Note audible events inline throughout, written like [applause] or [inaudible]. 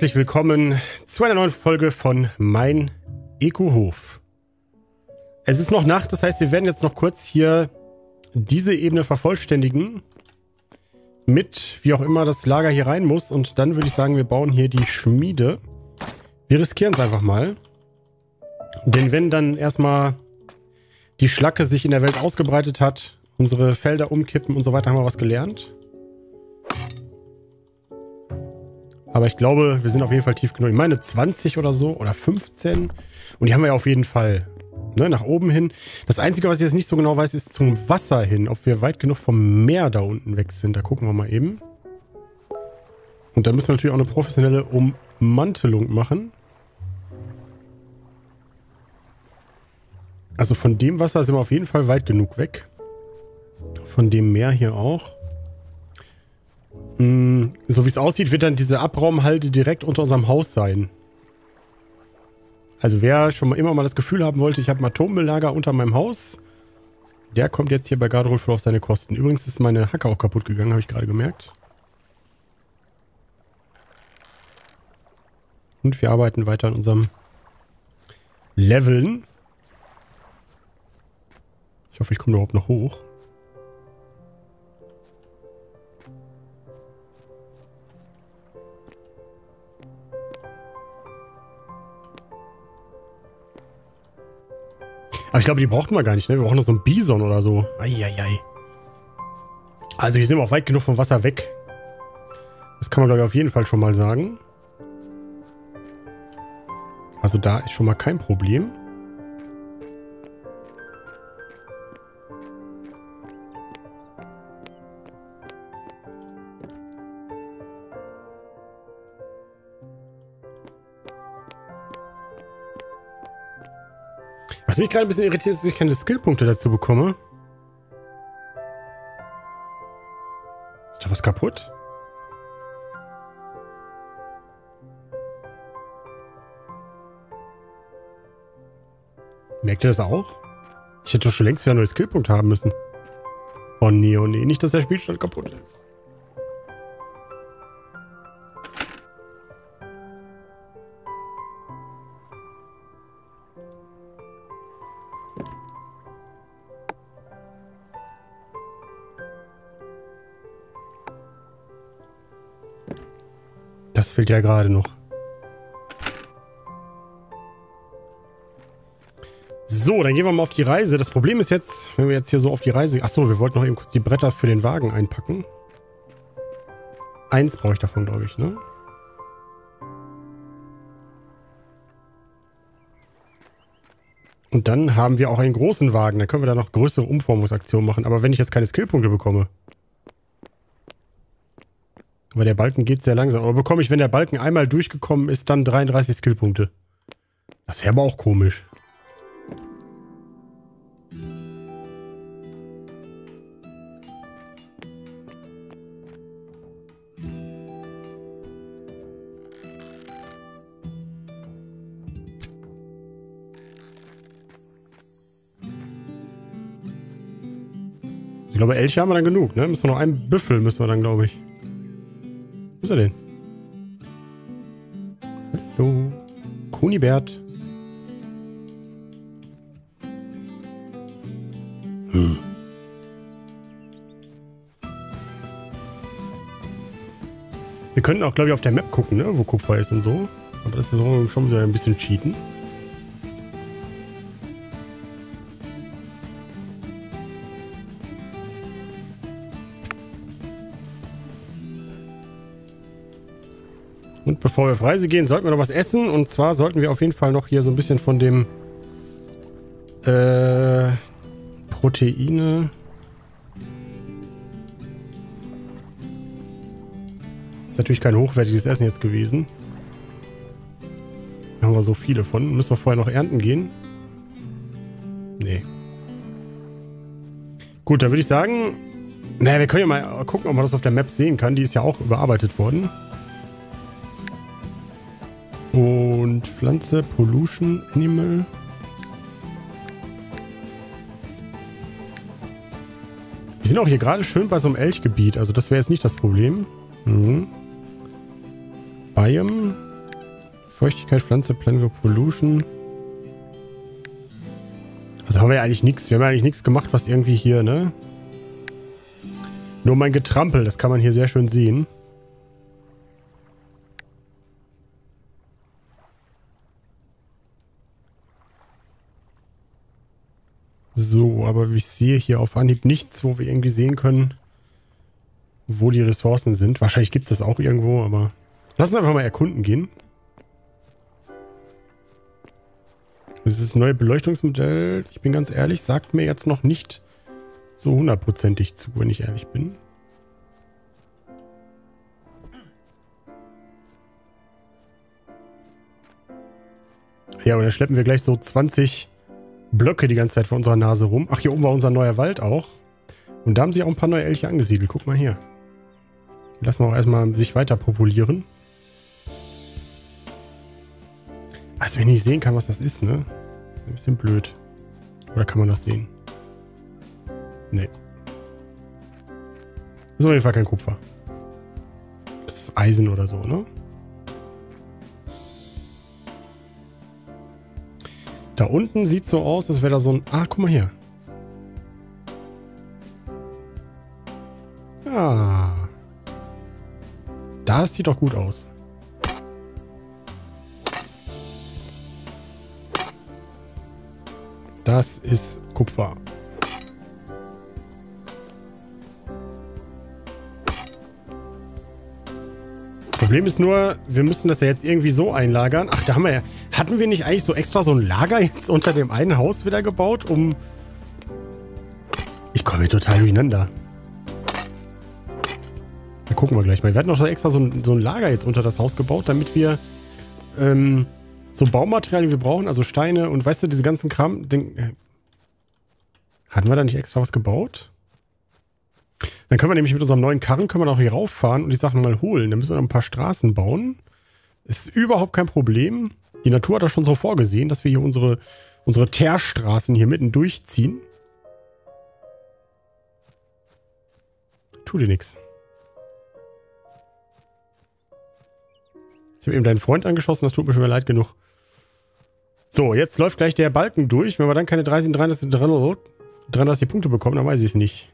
herzlich willkommen zu einer neuen Folge von Mein Eco-Hof. Es ist noch Nacht, das heißt, wir werden jetzt noch kurz hier diese Ebene vervollständigen. Mit, wie auch immer, das Lager hier rein muss. Und dann würde ich sagen, wir bauen hier die Schmiede. Wir riskieren es einfach mal. Denn wenn dann erstmal die Schlacke sich in der Welt ausgebreitet hat, unsere Felder umkippen und so weiter, haben wir was gelernt. Aber ich glaube, wir sind auf jeden Fall tief genug. Ich meine 20 oder so oder 15. Und die haben wir ja auf jeden Fall ne, nach oben hin. Das Einzige, was ich jetzt nicht so genau weiß, ist zum Wasser hin. Ob wir weit genug vom Meer da unten weg sind. Da gucken wir mal eben. Und da müssen wir natürlich auch eine professionelle Ummantelung machen. Also von dem Wasser sind wir auf jeden Fall weit genug weg. Von dem Meer hier auch. Hm, so wie es aussieht, wird dann diese Abraumhalde direkt unter unserem Haus sein. Also wer schon mal immer mal das Gefühl haben wollte, ich habe ein Atommülllager unter meinem Haus, der kommt jetzt hier bei Garderolf auf seine Kosten. Übrigens ist meine Hacke auch kaputt gegangen, habe ich gerade gemerkt. Und wir arbeiten weiter an unserem Leveln. Ich hoffe, ich komme überhaupt noch hoch. Ich glaube, die brauchten wir gar nicht, ne? Wir brauchen noch so einen Bison oder so. Eieiei. Also hier sind wir auch weit genug vom Wasser weg. Das kann man, glaube ich, auf jeden Fall schon mal sagen. Also da ist schon mal kein Problem. Was mich gerade ein bisschen irritiert ist, dass ich keine Skillpunkte dazu bekomme. Ist da was kaputt? Merkt ihr das auch? Ich hätte doch schon längst wieder neue Skillpunkte haben müssen. Oh nee, oh nee, nicht, dass der Spielstand kaputt ist. Fehlt ja gerade noch. So, dann gehen wir mal auf die Reise. Das Problem ist jetzt, wenn wir jetzt hier so auf die Reise... Achso, wir wollten noch eben kurz die Bretter für den Wagen einpacken. Eins brauche ich davon, glaube ich, ne? Und dann haben wir auch einen großen Wagen. Dann können wir da noch größere Umformungsaktionen machen. Aber wenn ich jetzt keine Skillpunkte bekomme... Aber der Balken geht sehr langsam. Aber bekomme ich, wenn der Balken einmal durchgekommen ist, dann 33 Skillpunkte. Das wäre aber auch komisch. Ich glaube, Elche haben wir dann genug, ne? Müssen wir noch einen Büffel, müssen wir dann, glaube ich. Ist er denn? Hallo. Kunibert. Hm. Wir könnten auch, glaube ich, auf der Map gucken, ne? wo Kupfer ist und so. Aber das ist schon wieder ein bisschen cheaten. Bevor wir auf Reise gehen, sollten wir noch was essen. Und zwar sollten wir auf jeden Fall noch hier so ein bisschen von dem äh, Proteine. Ist natürlich kein hochwertiges Essen jetzt gewesen. Da haben wir so viele von. Müssen wir vorher noch ernten gehen? Nee. Gut, dann würde ich sagen, naja, wir können ja mal gucken, ob man das auf der Map sehen kann. Die ist ja auch überarbeitet worden. Und Pflanze, Pollution, Animal. Wir sind auch hier gerade schön bei so einem Elchgebiet. Also das wäre jetzt nicht das Problem. Mhm. Biome. Feuchtigkeit, Pflanze, Plant Pollution. Also haben wir ja eigentlich nichts. Wir haben ja eigentlich nichts gemacht, was irgendwie hier, ne? Nur mein Getrampel, das kann man hier sehr schön sehen. So, aber ich sehe hier auf Anhieb nichts, wo wir irgendwie sehen können, wo die Ressourcen sind. Wahrscheinlich gibt es das auch irgendwo, aber lass uns einfach mal erkunden gehen. Das ist das neue Beleuchtungsmodell. Ich bin ganz ehrlich, sagt mir jetzt noch nicht so hundertprozentig zu, wenn ich ehrlich bin. Ja, und dann schleppen wir gleich so 20 Blöcke die ganze Zeit vor unserer Nase rum. Ach, hier oben war unser neuer Wald auch. Und da haben sich auch ein paar neue Elche angesiedelt. Guck mal hier. Lassen wir auch erstmal sich weiter populieren. Also wenn ich nicht sehen kann, was das ist, ne? ist ein bisschen blöd. Oder kann man das sehen? Nee. Das ist auf jeden Fall kein Kupfer. Das ist Eisen oder so, ne? Da unten sieht so aus, als wäre da so ein... Ah, guck mal hier. Ah. Das sieht doch gut aus. Das ist Kupfer. Problem ist nur, wir müssen das ja jetzt irgendwie so einlagern. Ach, da haben wir ja... Hatten wir nicht eigentlich so extra so ein Lager jetzt unter dem einen Haus wieder gebaut, um... Ich komme hier total durcheinander. Da gucken wir gleich mal. Wir hatten doch extra so ein, so ein Lager jetzt unter das Haus gebaut, damit wir ähm, so Baumaterialien, die wir brauchen, also Steine und weißt du, diese ganzen Kram. Den, äh, hatten wir da nicht extra was gebaut? Dann können wir nämlich mit unserem neuen Karren können wir noch hier rauffahren und die Sachen mal holen. Dann müssen wir noch ein paar Straßen bauen. Ist überhaupt kein Problem. Die Natur hat das schon so vorgesehen, dass wir hier unsere, unsere Teerstraßen hier mitten durchziehen. Tu dir nichts. Ich habe eben deinen Freund angeschossen, das tut mir schon mal leid genug. So, jetzt läuft gleich der Balken durch. Wenn wir dann keine 30, 33, 33 Punkte bekommen, dann weiß ich es nicht.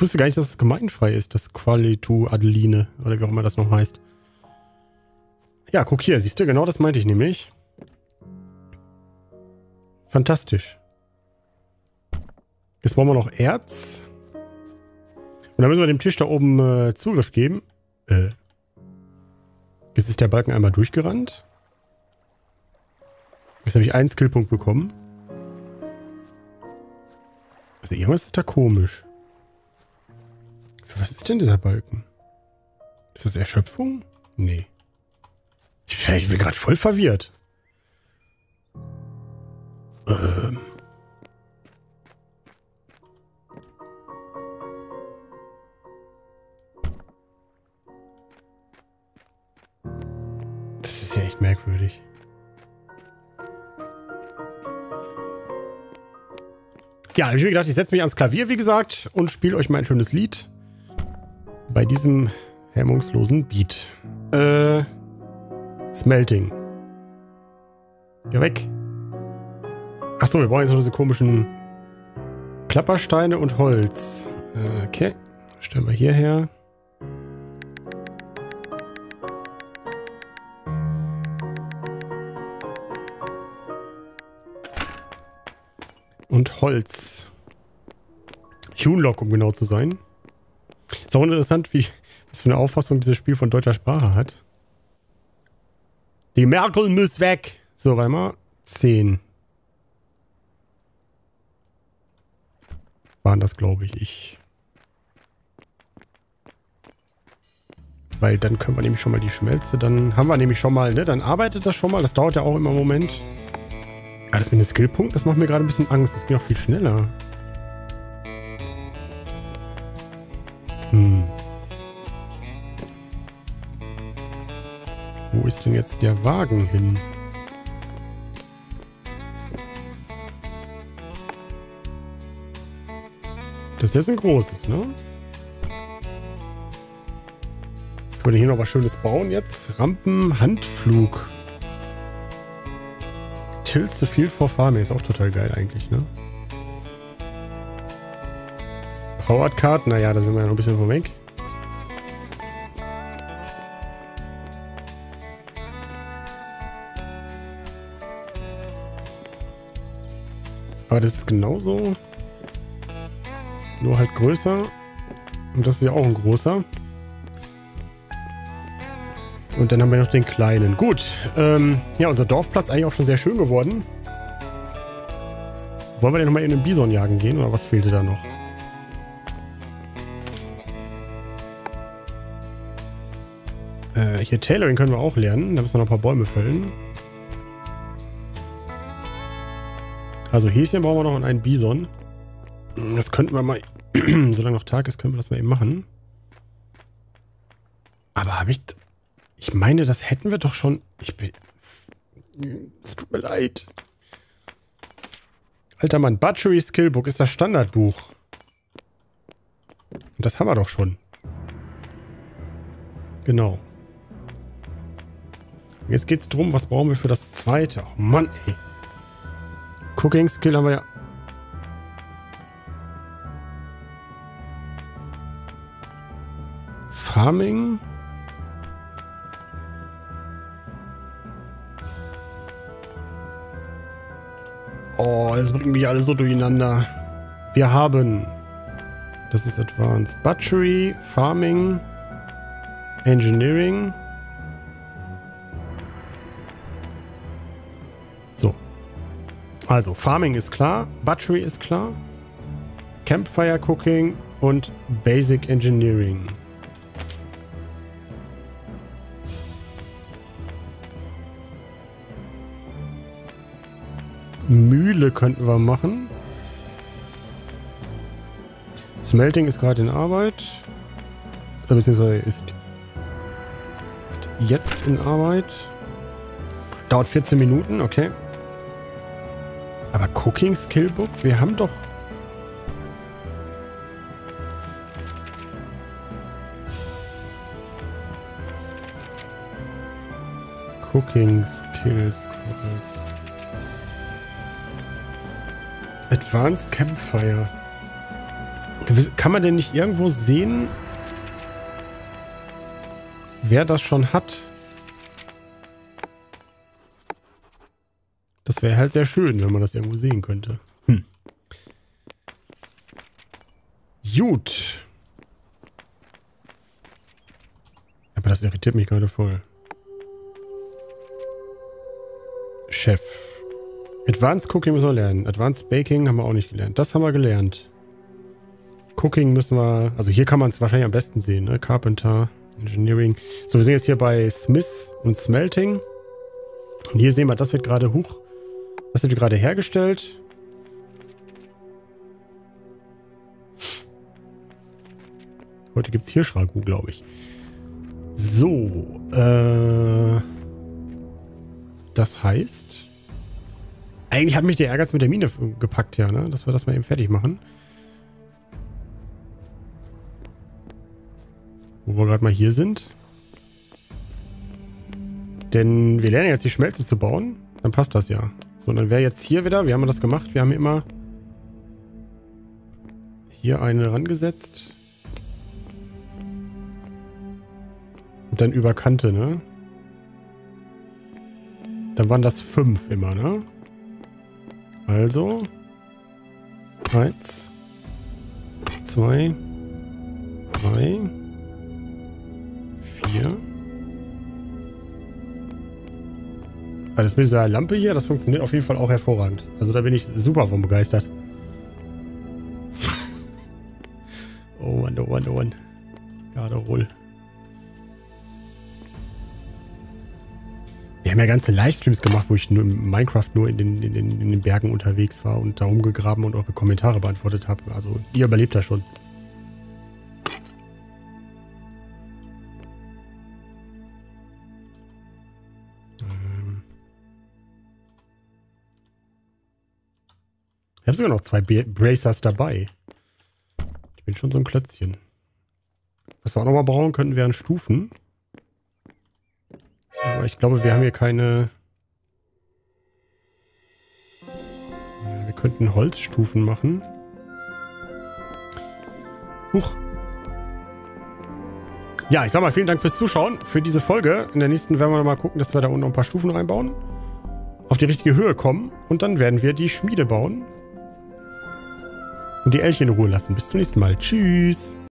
Ich wusste gar nicht, dass es gemeinfrei ist, das Qualitu Adeline. Oder wie auch immer das noch heißt. Ja, guck hier. Siehst du, genau das meinte ich nämlich. Fantastisch. Jetzt brauchen wir noch Erz. Und dann müssen wir dem Tisch da oben äh, Zugriff geben. Äh. Jetzt ist der Balken einmal durchgerannt. Jetzt habe ich einen Skillpunkt bekommen. Also irgendwas ist da komisch. Was ist denn dieser Balken? Ist das Erschöpfung? Nee. Ich, ich bin gerade voll verwirrt. Ähm. Das ist ja echt merkwürdig. Ja, ich habe mir gedacht, ich setze mich ans Klavier, wie gesagt, und spiele euch mal ein schönes Lied bei diesem hemmungslosen Beat. Äh, Smelting. Geh weg. Achso, wir brauchen jetzt noch diese komischen Klappersteine und Holz. Äh, okay, stellen wir hierher. Und Holz. Hunlock, um genau zu sein. Ist auch interessant, wie, was für eine Auffassung dieses Spiel von deutscher Sprache hat. Die Merkel muss weg. So, warte mal. 10. Waren das, glaube ich, ich. Weil dann können wir nämlich schon mal die Schmelze, dann haben wir nämlich schon mal, ne? Dann arbeitet das schon mal. Das dauert ja auch immer einen Moment. Ja, das mit dem Skillpunkt, das macht mir gerade ein bisschen Angst. Das geht auch viel schneller. Ist denn jetzt der Wagen hin? Das ist ein großes, ne? Können wir hier noch was Schönes bauen jetzt? Rampen, Handflug. Tilts the Field for Farming ist auch total geil eigentlich, ne? Powered Card, naja, da sind wir ja noch ein bisschen vom weg. Aber das ist genauso. Nur halt größer. Und das ist ja auch ein großer. Und dann haben wir noch den kleinen. Gut. Ähm, ja, unser Dorfplatz eigentlich auch schon sehr schön geworden. Wollen wir denn nochmal in den Bison jagen gehen oder was fehlte da noch? Äh, hier Tailoring können wir auch lernen. Da müssen wir noch ein paar Bäume fällen. Also Häschen brauchen wir noch und einen Bison. Das könnten wir mal, [clears throat] solange noch Tag ist, können wir das mal eben machen. Aber habe ich... Ich meine, das hätten wir doch schon... Ich bin... Es tut mir leid. Alter Mann, Butchery Skillbook ist das Standardbuch. Und das haben wir doch schon. Genau. Jetzt geht's drum, was brauchen wir für das zweite? Oh Mann, ey. Cooking Skill haben wir ja. Farming. Oh, jetzt bringen wir alle so durcheinander. Wir haben. Das ist Advanced Butchery, Farming, Engineering. Also, Farming ist klar, Butchery ist klar, Campfire Cooking und Basic Engineering. Mühle könnten wir machen. Smelting ist gerade in Arbeit. Äh, beziehungsweise ist, ist jetzt in Arbeit. Dauert 14 Minuten, okay. Cooking Skillbook? Wir haben doch... Cooking Skills. Advanced Campfire. Kann man denn nicht irgendwo sehen, wer das schon hat? Das wäre halt sehr schön, wenn man das irgendwo sehen könnte. Hm. Gut. Aber das irritiert mich gerade voll. Chef. Advanced Cooking müssen wir lernen. Advanced Baking haben wir auch nicht gelernt. Das haben wir gelernt. Cooking müssen wir... Also hier kann man es wahrscheinlich am besten sehen. Ne? Carpenter, Engineering. So, wir sind jetzt hier bei Smith und Smelting. Und hier sehen wir, das wird gerade hoch was wird gerade hergestellt? Heute gibt es Hirschragout, glaube ich. So, äh... Das heißt... Eigentlich hat mich der Ehrgeiz mit der Mine gepackt, ja, ne? Dass wir das mal eben fertig machen. Wo wir gerade mal hier sind. Denn wir lernen jetzt die Schmelze zu bauen. Dann passt das ja. So, dann wäre jetzt hier wieder, wie haben wir das gemacht? Wir haben immer hier eine rangesetzt. Und dann über Kante, ne? Dann waren das fünf immer, ne? Also. Eins. Zwei. Drei. Weil das mit dieser Lampe hier, das funktioniert auf jeden Fall auch hervorragend. Also da bin ich super von begeistert. [laughs] oh Mann, oh Mann, oh Mann. Gerade wohl. Wir haben ja ganze Livestreams gemacht, wo ich nur in Minecraft nur in den, in, den, in den Bergen unterwegs war und da rumgegraben und eure Kommentare beantwortet habe. Also ihr überlebt da schon. Habe sogar noch zwei Bracers dabei. bin schon so ein Klötzchen. Was wir auch nochmal brauchen könnten, wären Stufen. Aber ich glaube, wir haben hier keine... Wir könnten Holzstufen machen. Huch. Ja, ich sag mal, vielen Dank fürs Zuschauen, für diese Folge. In der nächsten werden wir mal gucken, dass wir da unten noch ein paar Stufen reinbauen. Auf die richtige Höhe kommen. Und dann werden wir die Schmiede bauen. Und die Elche in Ruhe lassen. Bis zum nächsten Mal. Tschüss.